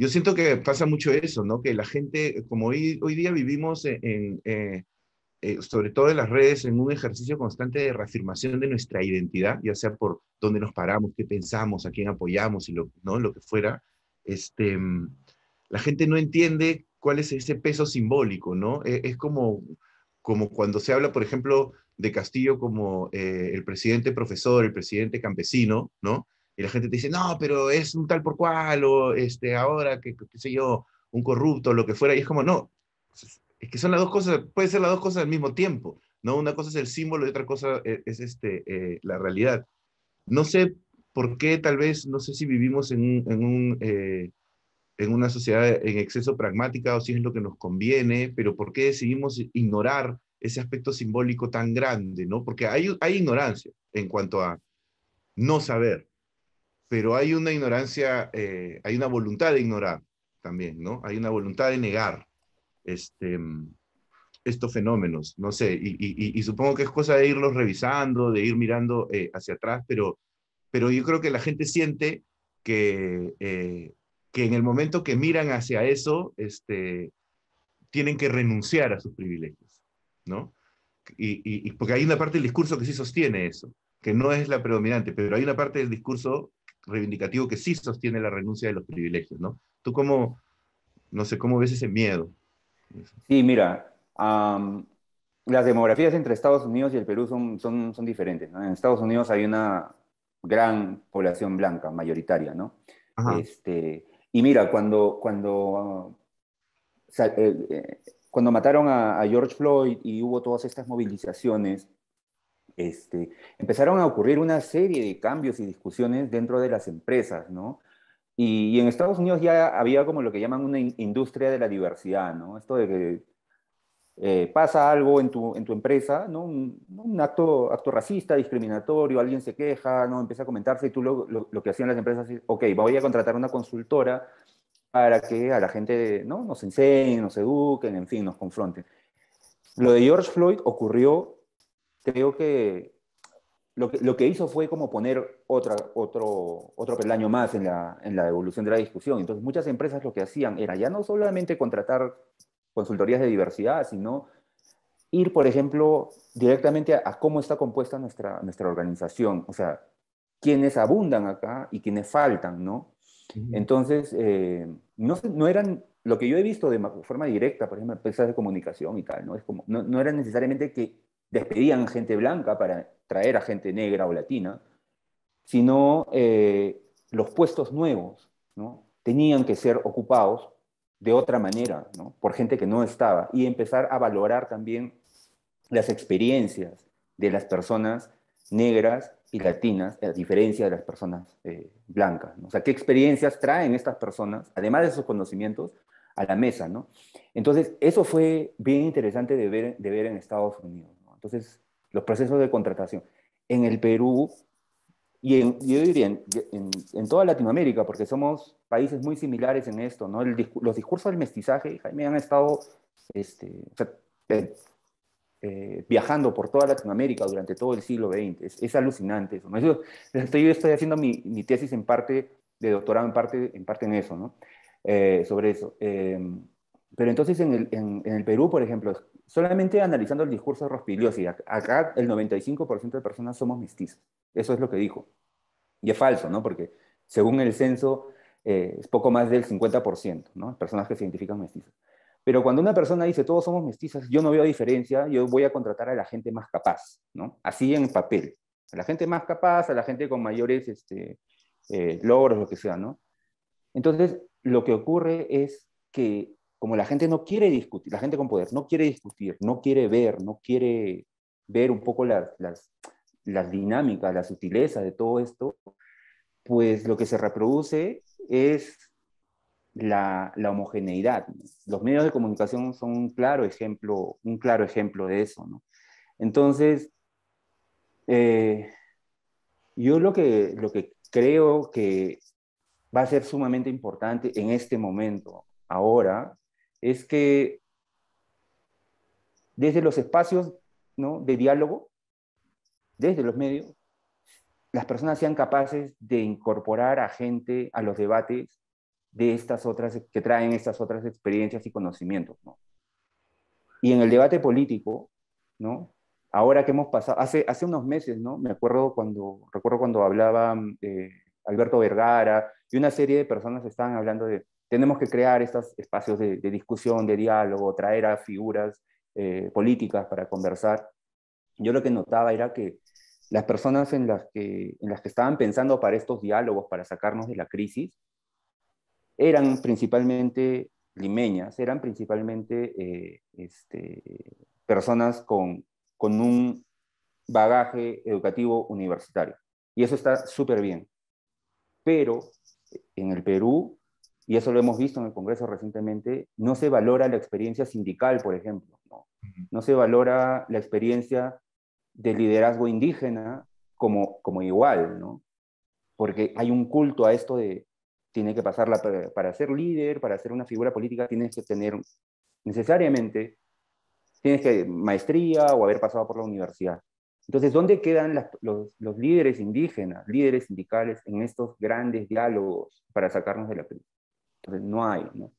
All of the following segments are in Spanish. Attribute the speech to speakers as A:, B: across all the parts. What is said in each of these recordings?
A: yo siento que pasa mucho eso, ¿no? Que la gente, como hoy, hoy día vivimos en, eh, eh, sobre todo en las redes, en un ejercicio constante de reafirmación de nuestra identidad, ya sea por dónde nos paramos, qué pensamos, a quién apoyamos y lo, ¿no? lo que fuera, este, la gente no entiende cuál es ese peso simbólico, ¿no? E, es, como, como cuando se habla, por ejemplo, de Castillo como eh, el presidente profesor, el presidente campesino, ¿no? Y la gente te dice, no, pero es un tal por cual, o este, ahora, que, qué sé yo, un corrupto, lo que fuera, y es como, no, es que son las dos cosas, puede ser las dos cosas al mismo tiempo, ¿no? Una cosa es el símbolo y otra cosa e, es, este, eh, la realidad. No sé por qué, tal vez, no sé si vivimos en, en, un, eh, en una sociedad en exceso pragmática o si es lo que nos conviene, pero por qué decidimos ignorar ese aspecto simbólico tan grande, ¿no? Porque hay, hay ignorancia en cuanto a no saber, pero hay una ignorancia, eh, hay una voluntad de ignorar también, ¿no? Hay una voluntad de negar este, estos fenómenos, no sé, y, supongo que es cosa de irlos revisando, de ir mirando eh, hacia atrás, pero, pero yo creo que la gente siente que, eh, que en el momento que miran hacia eso, este, tienen que renunciar a sus privilegios, ¿no? Y, porque hay una parte del discurso que sí sostiene eso, que no es la predominante, pero hay una parte del discurso reivindicativo que sí sostiene la renuncia de los privilegios, ¿no? ¿Tú cómo, no sé, cómo ves ese miedo?
B: Sí, mira, las demografías entre Estados Unidos y el Perú son, son, son diferentes. En Estados Unidos hay una gran población blanca, mayoritaria, ¿no? Este, y mira, cuando, cuando, eh, eh, cuando mataron a, George Floyd y hubo todas estas movilizaciones, este, empezaron a ocurrir una serie de cambios y discusiones dentro de las empresas, ¿no? Y, en Estados Unidos ya había como lo que llaman una industria de la diversidad, ¿no? Esto de que eh, pasa algo en tu, en tu empresa, ¿no? Un, acto, acto racista, discriminatorio, alguien se queja, ¿no? Empieza a comentarse y tú lo, lo, que hacían las empresas es, ok, voy a contratar una consultora para que a la gente, ¿no? Nos enseñen, nos eduquen, en fin, nos confronten. Lo de George Floyd ocurrió, creo que lo que, hizo fue como poner otra, otro, otro peldaño más en la, en la evolución de la discusión. Entonces, muchas empresas lo que hacían era ya no solamente contratar consultorías de diversidad, sino ir, por ejemplo, directamente a, cómo está compuesta nuestra, nuestra organización, o sea, quiénes abundan acá y quiénes faltan, ¿no? Entonces, eh, no, no eran, lo que yo he visto de forma directa, por ejemplo, empresas de comunicación y tal, ¿no? Es como, no, no era necesariamente que despedían gente blanca para traer a gente negra o latina, sino eh, los puestos nuevos tenían que ser ocupados de otra manera, por gente que no estaba, y empezar a valorar también las experiencias de las personas negras y latinas, a diferencia de las personas eh, blancas. O sea, qué experiencias traen estas personas, además de sus conocimientos, a la mesa. ¿no? Entonces, eso fue bien interesante de ver en Estados Unidos. Entonces, los procesos de contratación. En el Perú, y en, yo diría en, toda Latinoamérica, porque somos países muy similares en esto, ¿no? los discursos del mestizaje, Jaime, han estado este, eh, eh, viajando por toda Latinoamérica durante todo el siglo XX. Es, alucinante eso. Yo estoy, estoy haciendo mi, mi, tesis en parte, de doctorado en parte en, parte en eso, ¿no? Eh, sobre eso. pero entonces en el, en el Perú, por ejemplo, solamente analizando el discurso de Rospigliosi, acá el 95% de personas somos mestizas. Eso es lo que dijo. Y es falso, ¿no? Porque según el censo eh, es poco más del 50%, ¿no? Personas que se identifican mestizas. Pero cuando una persona dice todos somos mestizas, yo no veo diferencia, yo voy a contratar a la gente más capaz, ¿no? Así en papel. A la gente más capaz, a la gente con mayores este, eh, logros, lo que sea, ¿no? Entonces, lo que ocurre es que como la gente no quiere discutir, la gente con poder no quiere discutir, no quiere ver, no quiere ver un poco las, las, las dinámicas, la sutileza de todo esto, pues lo que se reproduce es la, la, homogeneidad. Los medios de comunicación son un claro ejemplo, un claro ejemplo de eso. ¿no? Entonces, eh, yo lo que, lo que creo que va a ser sumamente importante en este momento, ahora, es que desde los espacios ¿no? de diálogo, desde los medios, las personas sean capaces de incorporar a gente a los debates de estas otras, que traen estas otras experiencias y conocimientos, ¿no? Y en el debate político, ¿no? Ahora que hemos pasado, hace, hace unos meses, ¿no? Me acuerdo cuando, recuerdo cuando hablaba eh, Alberto Vergara y una serie de personas estaban hablando de, tenemos que crear estos espacios de, discusión, de diálogo, traer a figuras eh, políticas para conversar. Yo lo que notaba era que las personas en las que, en las que estaban pensando para estos diálogos, para sacarnos de la crisis, eran principalmente limeñas, eran principalmente eh, este, personas con, con un bagaje educativo universitario. Y eso está súper bien. Pero en el Perú, y eso lo hemos visto en el Congreso recientemente, no se valora la experiencia sindical, por ejemplo. No, no se valora la experiencia del liderazgo indígena como, como igual, ¿no? Porque hay un culto a esto de, tiene que pasarla para, ser líder, para ser una figura política, tienes que tener necesariamente, tienes que maestría o haber pasado por la universidad. Entonces, ¿dónde quedan los, líderes indígenas, líderes sindicales en estos grandes diálogos para sacarnos de la crisis? Entonces, no hay, ¿no?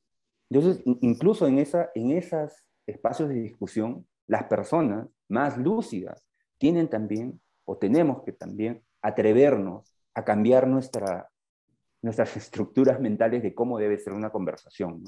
B: Entonces, incluso en, esa, en esos espacios de discusión, las personas más lúcidas tienen también, o tenemos que también, atrevernos a cambiar nuestra, nuestras estructuras mentales de cómo debe ser una conversación.